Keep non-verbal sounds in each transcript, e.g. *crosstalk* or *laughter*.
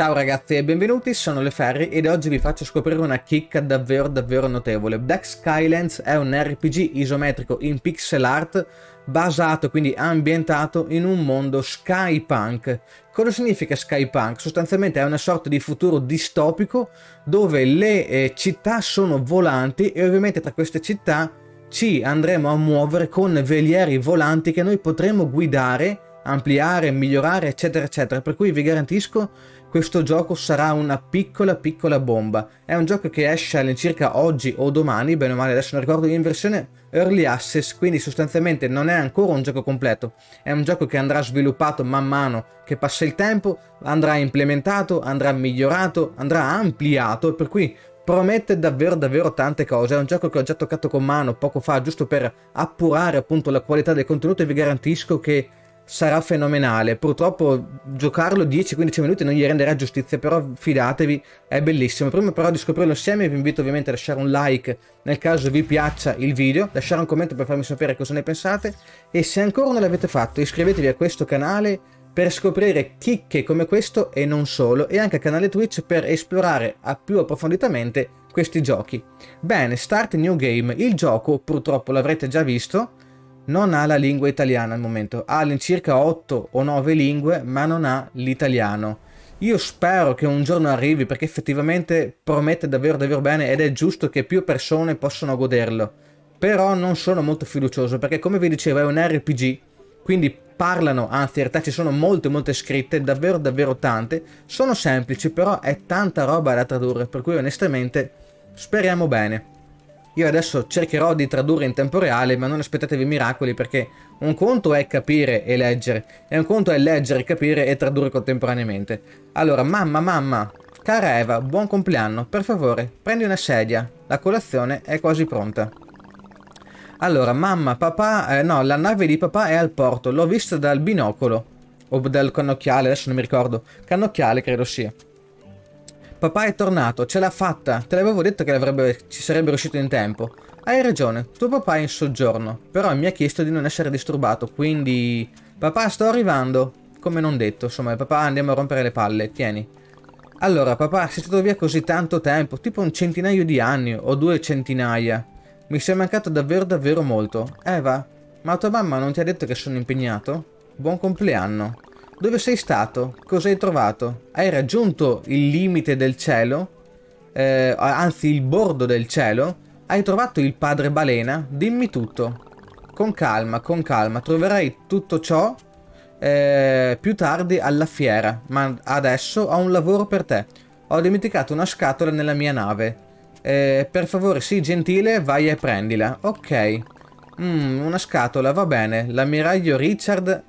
Ciao ragazzi e benvenuti, sono Le Ferri ed oggi vi faccio scoprire una chicca davvero davvero notevole. Black Skylands è un RPG isometrico in pixel art basato, quindi ambientato in un mondo skypunk. Cosa significa skypunk? Sostanzialmente è una sorta di futuro distopico dove le eh, città sono volanti e ovviamente tra queste città ci andremo a muovere con velieri volanti che noi potremo guidare ampliare, migliorare, eccetera, eccetera. Per cui vi garantisco questo gioco sarà una piccola piccola bomba. È un gioco che esce all'incirca oggi o domani, bene o male, adesso non ricordo, in versione Early Access, quindi sostanzialmente non è ancora un gioco completo. È un gioco che andrà sviluppato man mano che passa il tempo, andrà implementato, andrà migliorato, andrà ampliato, per cui promette davvero davvero tante cose. È un gioco che ho già toccato con mano poco fa, giusto per appurare appunto la qualità del contenuto e vi garantisco che sarà fenomenale. Purtroppo giocarlo 10-15 minuti non gli renderà giustizia, però fidatevi, è bellissimo. Prima però di scoprirlo insieme vi invito ovviamente a lasciare un like nel caso vi piaccia il video, lasciare un commento per farmi sapere cosa ne pensate e se ancora non l'avete fatto iscrivetevi a questo canale per scoprire chicche come questo e non solo e anche al canale Twitch per esplorare a più approfonditamente questi giochi. Bene, Start New Game. Il gioco purtroppo l'avrete già visto non ha la lingua italiana al momento, ha all'incirca 8 o 9 lingue, ma non ha l'italiano. Io spero che un giorno arrivi perché effettivamente promette davvero davvero bene ed è giusto che più persone possano goderlo. Però non sono molto fiducioso perché come vi dicevo è un RPG, quindi parlano, anzi in realtà ci sono molte molte scritte, davvero davvero tante, sono semplici però è tanta roba da tradurre, per cui onestamente speriamo bene. Io adesso cercherò di tradurre in tempo reale, ma non aspettatevi miracoli perché un conto è capire e leggere, e un conto è leggere, capire e tradurre contemporaneamente. Allora, mamma, mamma, cara Eva, buon compleanno, per favore, prendi una sedia, la colazione è quasi pronta. Allora, mamma, papà, eh, no, la nave di papà è al porto, l'ho vista dal binocolo, o dal cannocchiale, adesso non mi ricordo, cannocchiale credo sia. Papà è tornato, ce l'ha fatta. Te l'avevo detto che ci sarebbe riuscito in tempo. Hai ragione, tuo papà è in soggiorno, però mi ha chiesto di non essere disturbato, quindi... Papà, sto arrivando. Come non detto, insomma, papà andiamo a rompere le palle, tieni. Allora, papà, sei stato via così tanto tempo, tipo un centinaio di anni, o due centinaia. Mi sei mancato davvero davvero molto. Eva, ma tua mamma non ti ha detto che sono impegnato? Buon compleanno. Dove sei stato? Cosa hai trovato? Hai raggiunto il limite del cielo? Eh, anzi, il bordo del cielo? Hai trovato il padre balena? Dimmi tutto. Con calma, con calma. Troverai tutto ciò eh, più tardi alla fiera. Ma adesso ho un lavoro per te. Ho dimenticato una scatola nella mia nave. Eh, per favore, sii gentile, vai e prendila. Ok. Mm, una scatola, va bene. L'ammiraglio Richard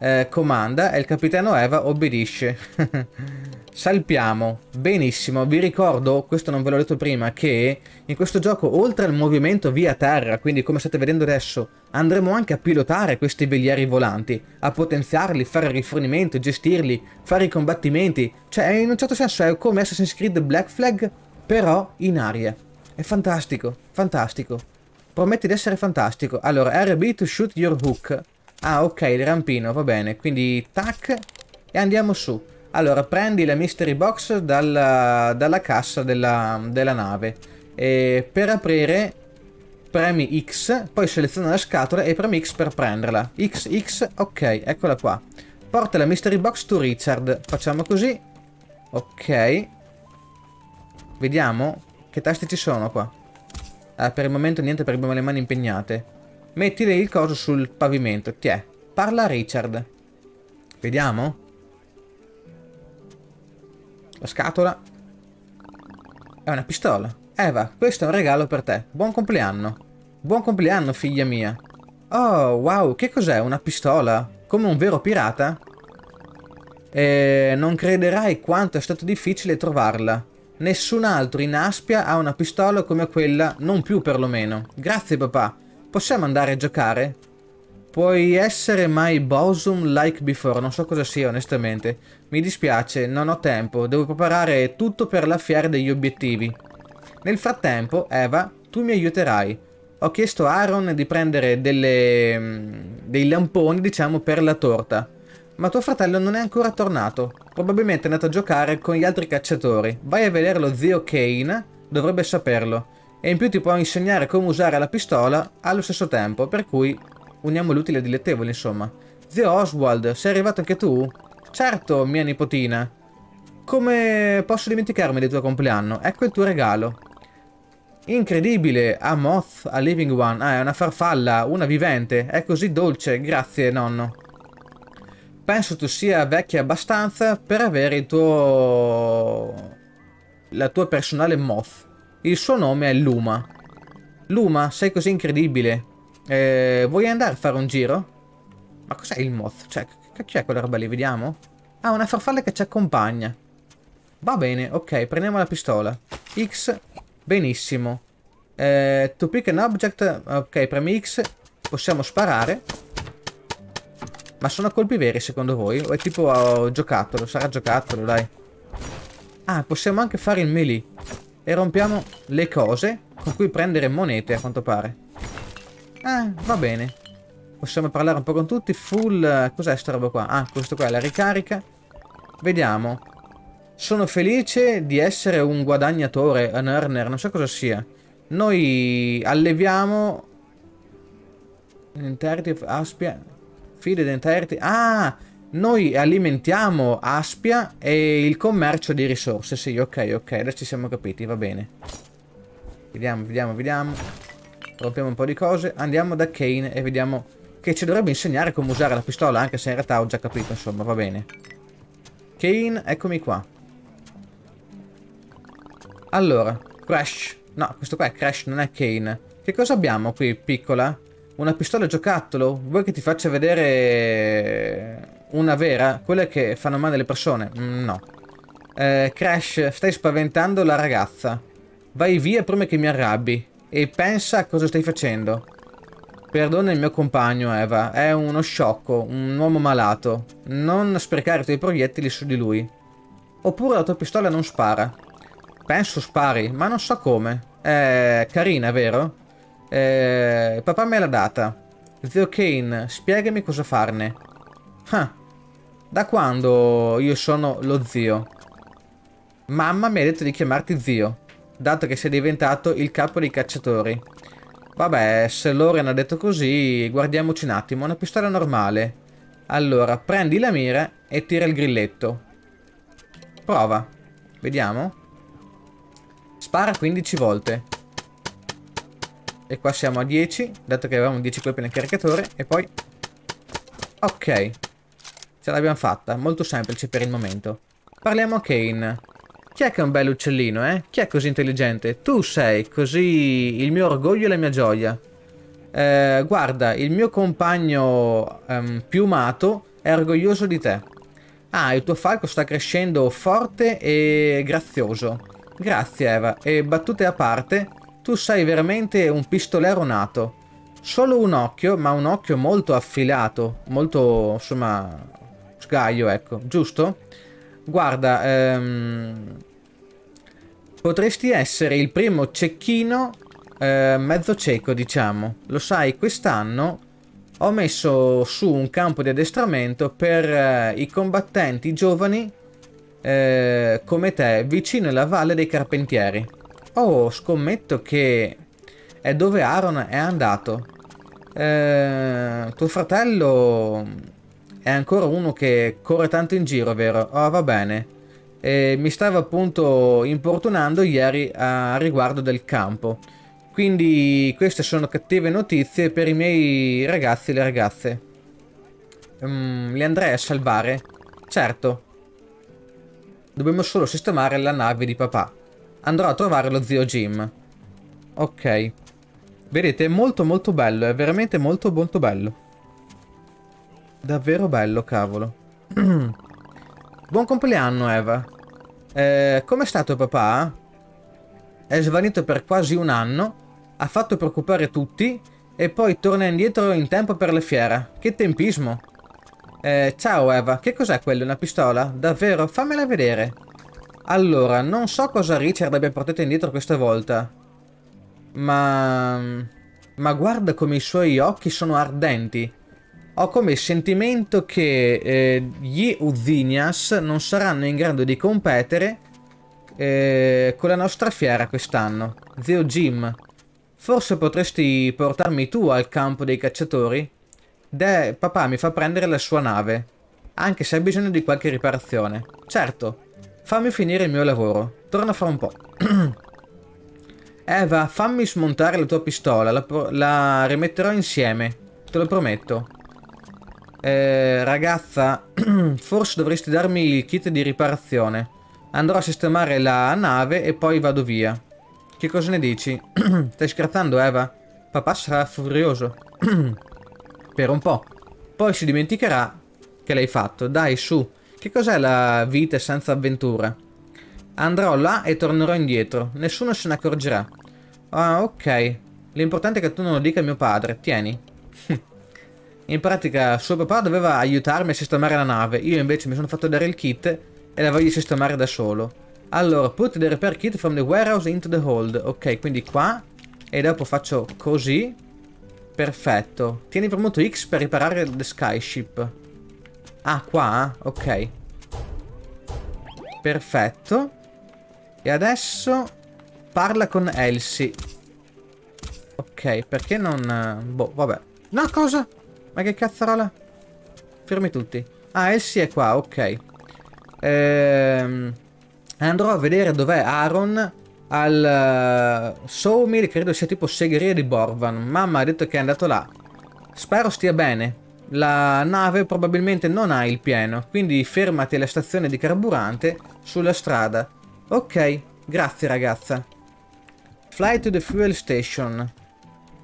eh, comanda e il capitano Eva obbedisce. *laughs* Salpiamo. Benissimo, vi ricordo, questo non ve l'ho detto prima, che in questo gioco oltre al movimento via terra, quindi come state vedendo adesso, andremo anche a pilotare questi velieri volanti, a potenziarli, fare rifornimento, gestirli, fare i combattimenti, cioè in un certo senso è come Assassin's Creed Black Flag, però in aria. È fantastico, fantastico. Promette di essere fantastico. Allora, RB to shoot your hook. Ah, ok, il rampino, va bene. Quindi, tac, e andiamo su. Allora, prendi la mystery box dalla, dalla cassa della, della nave. E per aprire, premi X, poi seleziona la scatola e premi X per prenderla. X, X, ok, eccola qua. Porta la mystery box to Richard. Facciamo così. Ok. Vediamo che tasti ci sono qua. Ah, per il momento niente perché abbiamo le mani impegnate. Mettile il coso sul pavimento. Tiè. Parla Richard. Vediamo. La scatola. È una pistola. Eva, questo è un regalo per te. Buon compleanno. Buon compleanno, figlia mia. Oh, wow, che cos'è? Una pistola? Come un vero pirata? E non crederai quanto è stato difficile trovarla. Nessun altro in Aspia ha una pistola come quella, non più perlomeno. Grazie papà. Possiamo andare a giocare? Puoi essere my bosom like before, non so cosa sia onestamente. Mi dispiace, non ho tempo, devo preparare tutto per la fiera degli obiettivi. Nel frattempo, Eva, tu mi aiuterai. Ho chiesto a Aaron di prendere delle, mm, dei lamponi, diciamo, per la torta. Ma tuo fratello non è ancora tornato. Probabilmente è andato a giocare con gli altri cacciatori. Vai a vedere lo zio Kane, dovrebbe saperlo. E in più ti può insegnare come usare la pistola allo stesso tempo, per cui uniamo l'utile e dilettevole, insomma. Zio Oswald, sei arrivato anche tu? Certo, mia nipotina. Come posso dimenticarmi del tuo compleanno? Ecco il tuo regalo. Incredibile, a Moth, a Living One. Ah, è una farfalla, una vivente. È così dolce, grazie nonno. Penso tu sia vecchia abbastanza per avere il tuo... la tua personale Moth. Il suo nome è Luma. Luma, sei così incredibile. Eh, vuoi andare a fare un giro? Ma cos'è il Moth? Cioè, che c'è quella roba lì? Vediamo. Ah, una farfalla che ci accompagna. Va bene, ok, prendiamo la pistola. X, benissimo. Eh, to pick an object, ok, premi X, possiamo sparare. Ma sono colpi veri secondo voi? O è tipo oh, giocattolo? Sarà giocattolo, dai. Ah, possiamo anche fare il melee. E rompiamo le cose con cui prendere monete, a quanto pare. Ah, va bene. Possiamo parlare un po' con tutti. Full... Cos'è sta roba qua? Ah, questo qua è la ricarica. Vediamo. Sono felice di essere un guadagnatore, un earner, non so cosa sia. Noi alleviamo... Entirety of Aspia... Feed entirety... Ah! Noi alimentiamo Aspia e il commercio di risorse. Sì, ok, ok. Adesso ci siamo capiti, va bene. Vediamo, vediamo, vediamo. Rompiamo un po' di cose. Andiamo da Kane e vediamo che ci dovrebbe insegnare come usare la pistola, anche se in realtà ho già capito, insomma, va bene. Kane, eccomi qua. Allora, Crash. No, questo qua è Crash, non è Kane. Che cosa abbiamo qui, piccola? Una pistola giocattolo? Vuoi che ti faccia vedere una vera? Quelle che fanno male alle persone? Mm, no. Eh, Crash, stai spaventando la ragazza. Vai via prima che mi arrabbi. E pensa a cosa stai facendo. Perdona il mio compagno, Eva. È uno sciocco, un uomo malato. Non sprecare i tuoi proiettili su di lui. Oppure la tua pistola non spara. Penso spari, ma non so come. È carina, vero? Eh, papà me l'ha data. Zio Kane, spiegami cosa farne. Ah, da quando io sono lo zio? Mamma mi ha detto di chiamarti zio, dato che sei diventato il capo dei cacciatori. Vabbè, se Loren ha detto così, guardiamoci un attimo. Una pistola normale. Allora, prendi la mira e tira il grilletto. Prova. Vediamo. Spara 15 volte. E qua siamo a 10, dato che avevamo 10 colpi nel caricatore. E poi... Ok. Ce l'abbiamo fatta. Molto semplice per il momento. Parliamo a Kane. Chi è che è un bel uccellino, eh? Chi è così intelligente? Tu sei così il mio orgoglio e la mia gioia. Eh, guarda, il mio compagno um, piumato è orgoglioso di te. Ah, il tuo falco sta crescendo forte e grazioso. Grazie, Eva. E battute a parte, tu sei veramente un pistolero nato. Solo un occhio, ma un occhio molto affilato, molto, insomma, sgaio, ecco, giusto? Guarda, ehm, potresti essere il primo cecchino eh, mezzo cieco, diciamo. Lo sai, quest'anno ho messo su un campo di addestramento per eh, i combattenti giovani eh, come te, vicino alla Valle dei Carpentieri. Oh, scommetto che è dove Aaron è andato. Eh, tuo fratello è ancora uno che corre tanto in giro, vero? Oh, va bene e mi stava appunto importunando ieri a riguardo del campo. Quindi queste sono cattive notizie per i miei ragazzi e le ragazze. Um, li andrei a salvare? Certo. Dobbiamo solo sistemare la nave di papà. Andrò a trovare lo zio Jim. Ok. Vedete, è molto molto bello, è veramente molto molto bello. Davvero bello, cavolo. *clears throat* Buon compleanno, Eva. Eh, Com'è stato papà? È svanito per quasi un anno, ha fatto preoccupare tutti e poi torna indietro in tempo per la fiera. Che tempismo. Eh, ciao Eva, che cos'è quello? Una pistola? Davvero? Fammela vedere. Allora, non so cosa Richard abbia portato indietro questa volta. Ma... Ma guarda come i suoi occhi sono ardenti. Ho come sentimento che eh, gli Uzinias non saranno in grado di competere eh, con la nostra fiera quest'anno. Zio Jim, forse potresti portarmi tu al campo dei cacciatori? De, papà mi fa prendere la sua nave, anche se ha bisogno di qualche riparazione. Certo, fammi finire il mio lavoro. Torna fra un po'. *clears throat* Eva, fammi smontare la tua pistola, la, la rimetterò insieme, te lo prometto. Eh, ragazza, *clears throat* forse dovresti darmi il kit di riparazione. Andrò a sistemare la nave e poi vado via. Che cosa ne dici? *clears throat* Stai scherzando, Eva? Papà sarà furioso. *clears throat* per un po'. Poi si dimenticherà che l'hai fatto. Dai, su. Che cos'è la vita senza avventura? Andrò là e tornerò indietro. Nessuno se ne accorgerà. Ah, ok. L'importante è che tu non lo dica a mio padre. Tieni. In pratica, suo papà doveva aiutarmi a sistemare la nave. Io invece mi sono fatto dare il kit e la voglio sistemare da solo. Allora, put the repair kit from the warehouse into the hold. Ok, quindi qua. E dopo faccio così. Perfetto. Tieni premuto X per riparare the skyship. Ah, qua? Ok. Perfetto. E adesso parla con Elsie. Ok, perché non... Boh, vabbè. No, cosa? Ma che cazzarola? Fermi tutti. Ah, Elsie è qua, ok. Ehm... Andrò a vedere dov'è Aaron al uh, Sawmill, credo sia tipo segheria di Borvan. Mamma ha detto che è andato là. Spero stia bene. La nave probabilmente non ha il pieno, quindi fermati alla stazione di carburante sulla strada. Ok, grazie ragazza. Fly to the fuel station.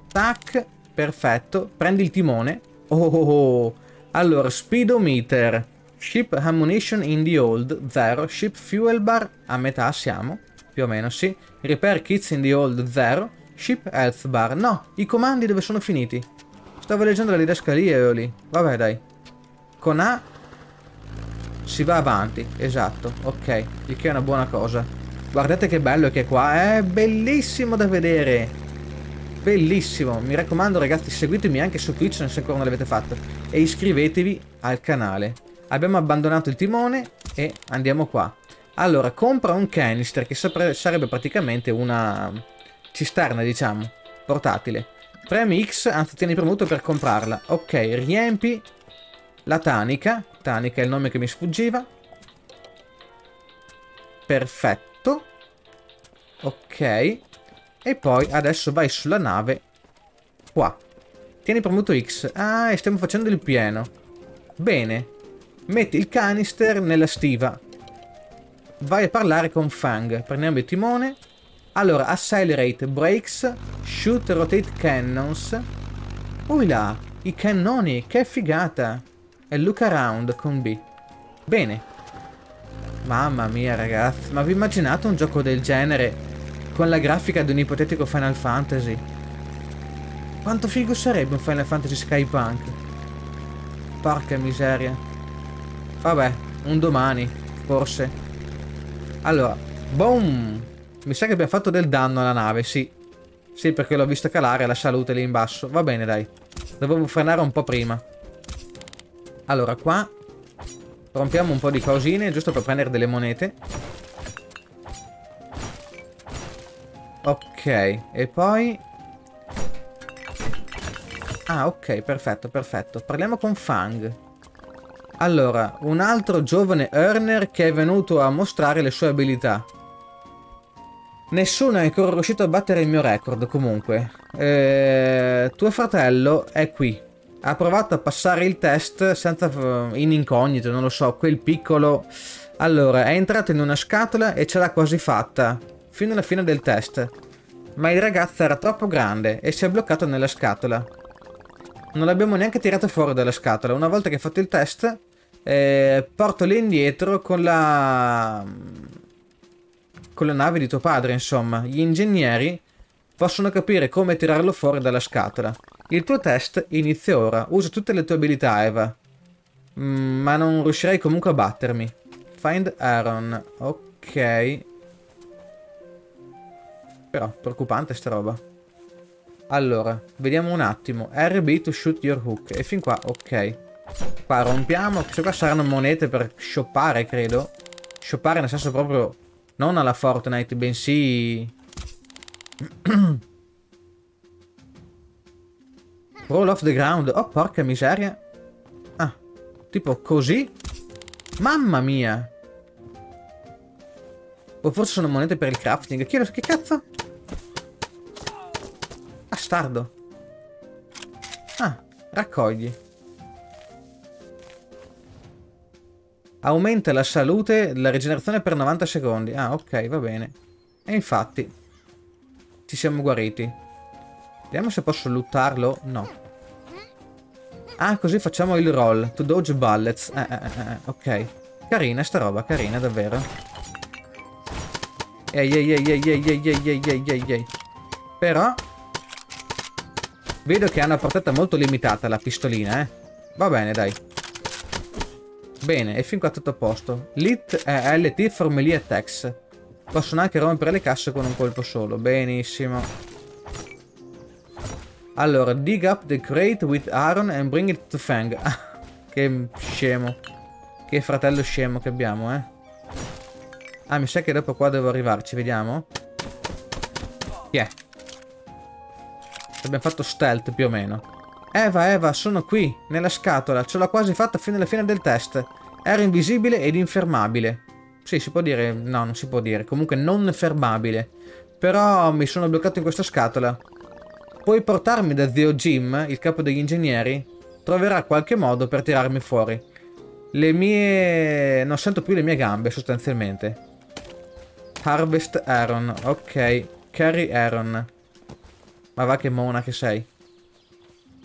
Tac, perfetto. Prendi il timone. Oh, oh, oh. Allora, speedometer. Ship ammunition in the old, 0. Ship fuel bar, a metà siamo, più o meno sì. Repair kits in the old, 0. Ship health bar, no, i comandi dove sono finiti? Stavo leggendo la didascalia io lì. Vabbè, dai. Con A si va avanti, esatto, ok. Il che è una buona cosa. Guardate che bello che è qua, è bellissimo da vedere. Bellissimo. Mi raccomando ragazzi, seguitemi anche su Twitch se ancora non l'avete fatto. E iscrivetevi al canale. Abbiamo abbandonato il timone e andiamo qua. Allora, compra un canister che sarebbe praticamente una cisterna, diciamo, portatile. Premi X, anzi tieni premuto per comprarla. Ok, riempi la tanica. Tanica è il nome che mi sfuggiva. Perfetto. Ok. E poi adesso vai sulla nave. Qua. Tieni premuto X. Ah, e stiamo facendo il pieno. Bene. Metti il canister nella stiva. Vai a parlare con Fang. Prendiamo il timone. Allora, accelerate, brakes, shoot, rotate cannons. Ui là, i cannoni, che figata. E look around con B. Bene. Mamma mia ragazzi, ma vi immaginate un gioco del genere con la grafica di un ipotetico Final Fantasy? Quanto figo sarebbe un Final Fantasy Skypunk? Porca miseria. Vabbè, un domani, forse. Allora, boom! Mi sa che abbiamo fatto del danno alla nave, sì. Sì, perché l'ho visto calare la salute lì in basso. Va bene, dai. Dovevo frenare un po' prima. Allora, qua rompiamo un po' di cosine, giusto per prendere delle monete. Ok, e poi... Ah, ok, perfetto, perfetto. Parliamo con Fang. Allora, un altro giovane earner che è venuto a mostrare le sue abilità. Nessuno è ancora riuscito a battere il mio record, comunque. Eh, tuo fratello è qui. Ha provato a passare il test senza... in incognito, non lo so, quel piccolo... Allora, è entrato in una scatola e ce l'ha quasi fatta, fino alla fine del test. Ma il ragazzo era troppo grande e si è bloccato nella scatola. Non l'abbiamo neanche tirato fuori dalla scatola. Una volta che ha fatto il test, eh, porto lì indietro con la con la nave di tuo padre, insomma. Gli ingegneri possono capire come tirarlo fuori dalla scatola. Il tuo test inizia ora. Usa tutte le tue abilità, Eva. Mm, ma non riuscirei comunque a battermi. Find Aaron. Ok. Però, preoccupante sta roba. Allora, vediamo un attimo. RB to shoot your hook. E fin qua, ok. Qua rompiamo. Queste qua saranno monete per shoppare, credo. Shoppare nel senso proprio... Non alla Fortnite, bensì... *clears throat* Roll off the ground. Oh, porca miseria. Ah, tipo così? Mamma mia. O forse sono monete per il crafting. Chiedo, che cazzo? Bastardo. Ah, raccogli. Aumenta la salute, la rigenerazione per 90 secondi. Ah, ok, va bene. E infatti, ci siamo guariti. Vediamo se posso luttarlo. No. Ah, così facciamo il roll. To dodge bullets. Eh, eh, eh, eh, ok. Carina sta roba, carina davvero. Ehi, ehi, ehi, ehi, ehi, ehi, ehi, ehi, ehi, ehi. Però... Vedo che ha una portata molto limitata la pistolina, eh. Va bene, dai. Bene, e fin qua tutto a posto. Lit è LT for melee attacks. Possono anche rompere le casse con un colpo solo. Benissimo. Allora, dig up the crate with iron and bring it to Fang. Ah, che scemo. Che fratello scemo che abbiamo, eh. Ah, mi sa che dopo qua devo arrivarci, vediamo. Chi yeah. Abbiamo fatto stealth più o meno. Eva, Eva, sono qui, nella scatola. Ce l'ho quasi fatta fino alla fine del test. Ero invisibile ed infermabile. Sì, si può dire... No, non si può dire. Comunque non fermabile. Però mi sono bloccato in questa scatola. Puoi portarmi da zio Jim, il capo degli ingegneri? Troverà qualche modo per tirarmi fuori. Le mie... Non sento più le mie gambe, sostanzialmente. Harvest Aaron. Ok. Carry Aaron. Ma va che mona che sei.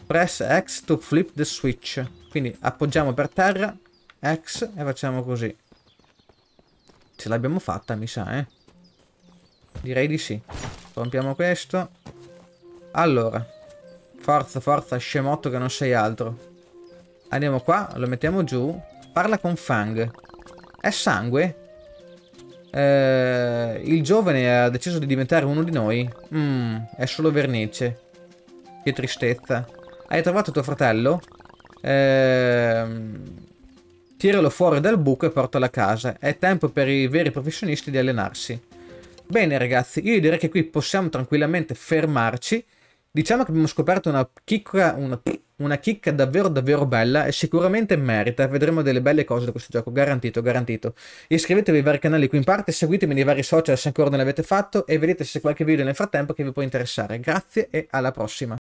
Press X to flip the switch. Quindi appoggiamo per terra. X e facciamo così. Ce l'abbiamo fatta, mi sa, eh. Direi di sì. Rompiamo questo. Allora. Forza, forza, scemotto che non sei altro. Andiamo qua, lo mettiamo giù. Parla con Fang. È sangue? Eh, il giovane ha deciso di diventare uno di noi. Mmm, è solo vernice. Che tristezza. Hai trovato tuo fratello? Ehm... Tiralo fuori dal buco e portalo a casa. È tempo per i veri professionisti di allenarsi. Bene ragazzi, io direi che qui possiamo tranquillamente fermarci. Diciamo che abbiamo scoperto una chicca, una, una chicca davvero davvero bella e sicuramente merita. Vedremo delle belle cose da questo gioco, garantito, garantito. Iscrivetevi ai vari canali qui in parte, seguitemi nei vari social se ancora non l'avete fatto e vedete se c'è qualche video nel frattempo che vi può interessare. Grazie e alla prossima.